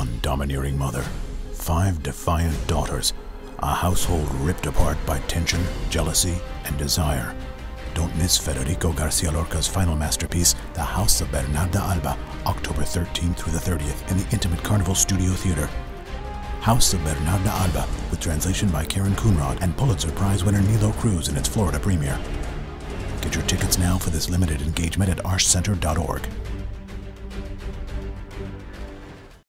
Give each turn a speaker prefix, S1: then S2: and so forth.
S1: One domineering mother, five defiant daughters, a household ripped apart by tension, jealousy, and desire. Don't miss Federico Garcia Lorca's final masterpiece, The House of Bernarda Alba, October 13th through the 30th in the Intimate Carnival Studio Theater. House of Bernarda Alba, with translation by Karen Coonrod and Pulitzer Prize winner Nilo Cruz in its Florida premiere. Get your tickets now for this limited engagement at arshtcenter.org.